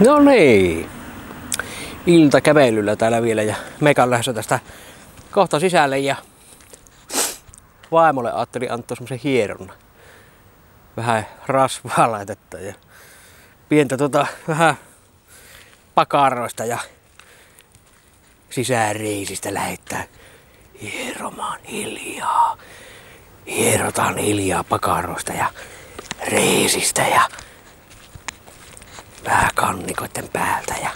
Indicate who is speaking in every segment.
Speaker 1: No niin. Iltakävelyllä täällä vielä ja mekan lähdössä tästä kohta sisälle ja vaimolle ajattelin antaa semmosen hieronnan. Vähän rasvaa laitetta ja pientä tota vähän pakaroista ja sisäreisistä lähettää hieromaan hiljaa. Hierotaan hiljaa pakaroista ja reisistä ja vähän kannikoiden päältä ja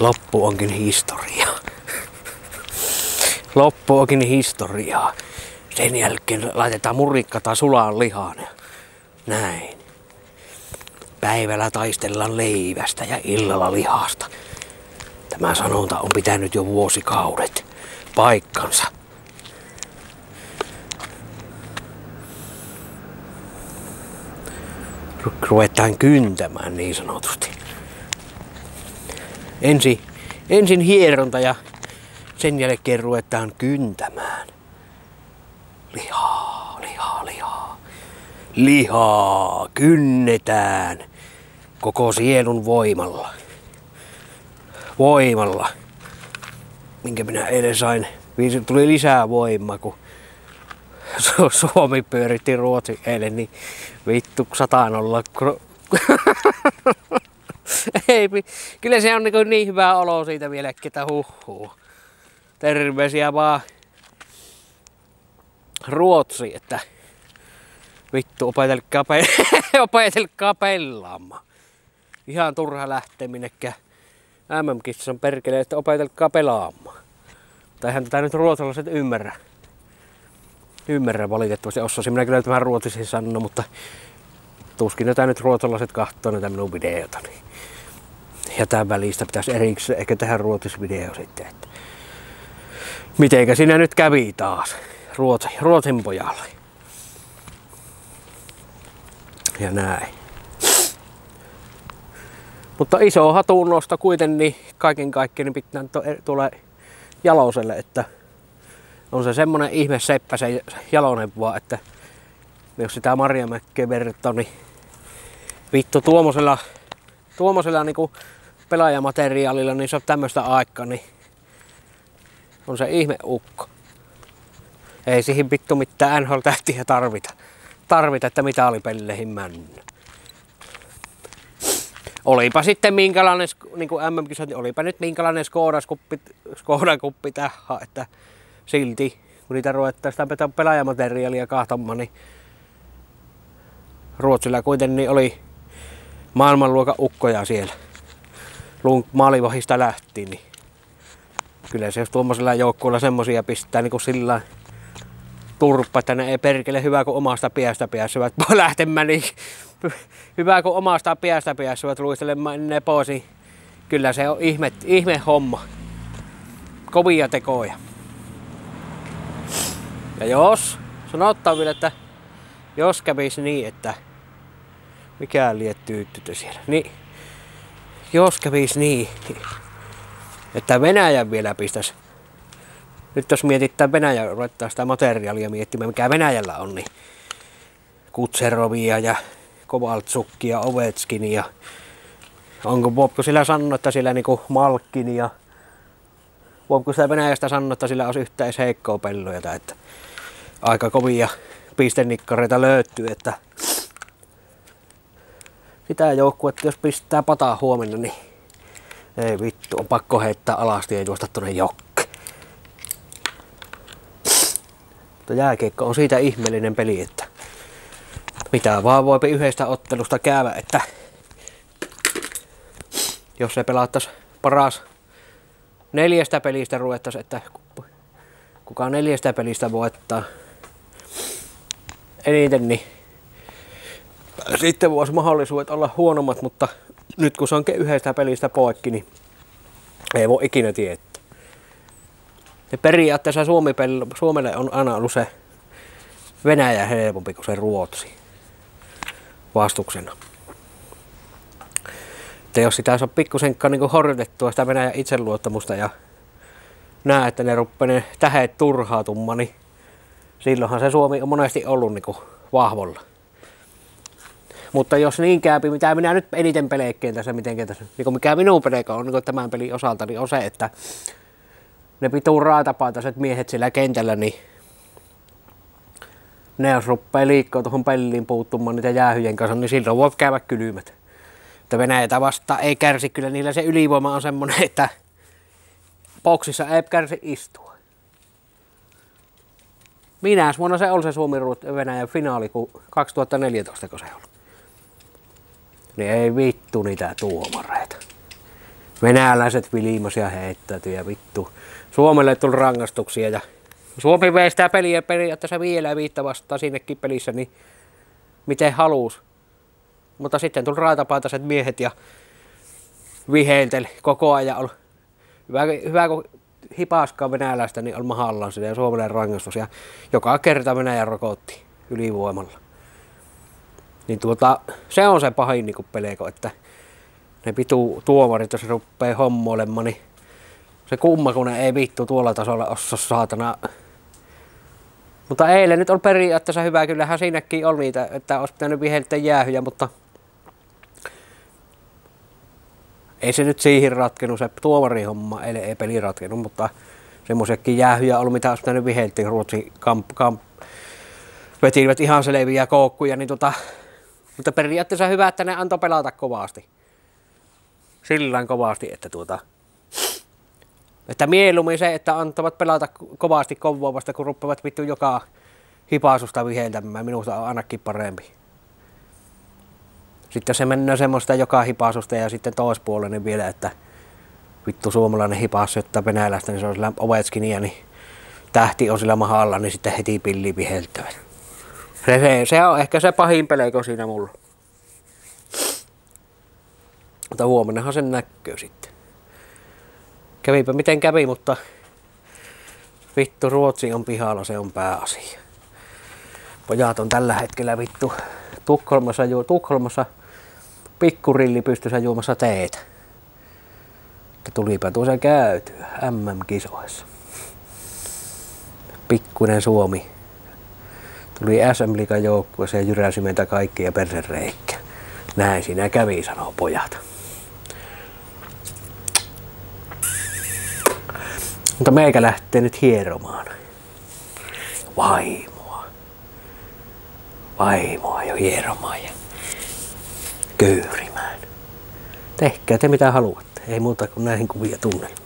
Speaker 1: loppu onkin historia. Loppu onkin historiaa. Sen jälkeen laitetaan murikka tai sulaan lihaan näin. Päivällä taistellaan leivästä ja illalla lihasta. Tämä sanonta on pitänyt jo vuosikaudet paikkansa. Ruvetaan kyntämään niin sanotusti. Ensi, ensin hieronta ja sen jälkeen ruvetaan kyntämään. Lihaa, lihaa, lihaa. Lihaa kynnetään koko sielun voimalla. Voimalla. Minkä minä eilen sain. Tuli lisää voimaa, kun Suomi pyöritti Ruotsi eilen, niin vittu sataan olla. Ei, kyllä se on niin, niin hyvä olo siitä vielä, että huhuu. Terveisiä vaan Ruotsi, että vittu opetelkaa, pe- opetelkaa pelaamaan. Ihan turha lähteä minnekään MM-kissan perkele, että opetelkaa pelaamaan. Tai eihän tätä nyt ruotsalaiset ymmärrä ymmärrä valitettavasti. Osasin minä kyllä tämän ruotsiksi sanoa, mutta tuskin tätä nyt ruotsalaiset kahtoo näitä minun videota. Niin. Ja tämän välistä pitäisi erikseen ehkä tehdä ruotsisvideo sitten. Että mitenkä sinä nyt kävi taas Ruotsin, Ruotsin pojalle. Ja näin. Mutta iso hatunnosta kuitenkin kaiken kaikkiaan niin pitää tulla jaloselle, että on se semmonen ihme seppä se jalonen vaan, että jos sitä Marjamäkkeä vertaa, niin vittu tuommoisella, tuommoisella niinku pelaajamateriaalilla, niin se on tämmöistä aikaa, niin on se ihme ukko. Ei siihen vittu mitään NHL-tähtiä tarvita. Tarvita, että mitä oli pelleihin mennyt. Olipa sitten minkälainen, niin kuin MM-kisat, niin olipa nyt minkälainen Skoda-kuppi tähän, että silti, kun niitä ruvettaa sitä pelaajamateriaalia kahtomaan, niin Ruotsilla kuitenkin oli maailmanluokan ukkoja siellä. Maalivahista lähti, niin kyllä se jos tuommoisella joukkueella semmosia pistää niin kuin sillä turppa, että ne ei perkele hyvä kuin omasta piestä pääsevät lähtemään, niin hyvä kuin omasta piestä pääsevät luistelemaan ne pois, niin kyllä se on ihme, ihme homma. Kovia tekoja. Ja jos, sanottaa vielä, että jos kävisi niin, että mikä liettyy siellä, niin jos kävisi niin, että Venäjä vielä pistäisi nyt jos mietitään Venäjä, ruvetaan sitä materiaalia miettimään, mikä Venäjällä on, niin Kutserovia ja Kovaltsukkia, Ovetskin ja onko voiko sillä sanoa, että sillä niinku Malkkin ja voiko sitä Venäjästä sanoa, että sillä olisi yhteis heikkoa pelloja, että aika kovia pistenikkareita löytyy, että sitä joukkuetta, jos pistää pataa huomenna, niin ei vittu, on pakko heittää alasti ja juosta tuonne jokke. Mutta jääkiekko on siitä ihmeellinen peli, että mitä vaan voi yhdestä ottelusta käydä, että jos se pelattaisi paras neljästä pelistä ruvettaisiin, että kuka neljästä pelistä voittaa, eniten, niin sitten voisi mahdollisuudet olla huonommat, mutta nyt kun se on yhdestä pelistä poikki, niin ei voi ikinä tietää. Ja periaatteessa Suomi, Suomelle on aina ollut se Venäjä helpompi kuin se Ruotsi vastuksena. Että jos sitä saa pikkusenkaan niin horjutettua sitä Venäjän itseluottamusta ja näe, että ne ruppee ne tähet turhautumaan, niin silloinhan se Suomi on monesti ollut niin kuin vahvolla. Mutta jos niin käypi, mitä minä nyt eniten pelekeen tässä, miten tässä, niin mikä minun pelekö on niin tämän pelin osalta, niin on se, että ne pituu raatapaataiset miehet siellä kentällä, niin ne jos rupeaa liikkua tuohon peliin puuttumaan niitä jäähyjen kanssa, niin silloin voi käydä kylmät. Että Venäjätä vastaan ei kärsi, kyllä niillä se ylivoima on semmoinen, että boksissa ei kärsi istua. Minä vuonna se oli se Suomi Venäjän finaali, kun 2014 kun se oli. Niin ei vittu niitä tuomareita. Venäläiset vilimasia heittäytyy vittu. Suomelle tuli rangaistuksia ja Suomi vei sitä peliä periaatteessa vielä viittä vastaan sinnekin pelissä, niin miten halus. Mutta sitten tuli raatapaataiset miehet ja viheilteli koko ajan. Oli hyvä, hyvä kun hipaskaa venäläistä, niin oli mahallaan sitä ja Suomelle rangaistus. Ja joka kerta Venäjä rokotti ylivoimalla. Niin tuota, se on se pahin niin peleko, että ne pitu tuomarit, jos rupeaa hommoilemaan, niin se kumma, kun ne ei vittu tuolla tasolla ossa saatana. Mutta eilen nyt on periaatteessa hyvä, kyllähän siinäkin on niitä, että olisi pitänyt viheltää jäähyjä, mutta ei se nyt siihen ratkennut, se tuomarihomma ei, ei peli ratkennut, mutta semmoisetkin jäähyjä ollut, mitä olisi pitänyt viheltää Ruotsin kamp, kamp, vetivät ihan selviä koukkuja, niin tota, mutta periaatteessa hyvä, että ne antoi pelata kovasti. Sillä kovasti, että tuota, että mieluummin se, että antavat pelata kovasti kovaa vasta, kun ruppavat vittu joka hipasusta viheltämään. Minusta on ainakin parempi. Sitten se mennään semmoista joka hipasusta ja sitten toispuolinen vielä, että vittu suomalainen hipas, että venäläistä, niin se on sillä Ovechkinia, niin tähti on sillä mahalla, niin sitten heti pilli viheltävät. Se, se, se, on ehkä se pahin peleiko siinä mulla. Mutta huomennahan sen näkyy sitten. Kävipä miten kävi, mutta vittu Ruotsi on pihalla, se on pääasia. Pojat on tällä hetkellä vittu Tukholmassa, ju, Tukholmassa pikkurilli pystyssä juomassa teetä. Että tulipa tuossa käytyä MM-kisoissa. Pikkuinen Suomi tuli SM Liigan joukkueeseen ja jyräsi meitä kaikkia persereikkä. Näin siinä kävi, sanoo pojat. Mutta meikä lähtee nyt hieromaan. Vaimoa. Vaimoa jo hieromaan köyrimään. Tehkää te mitä haluatte. Ei muuta kuin näihin kuvia tunnelmiin.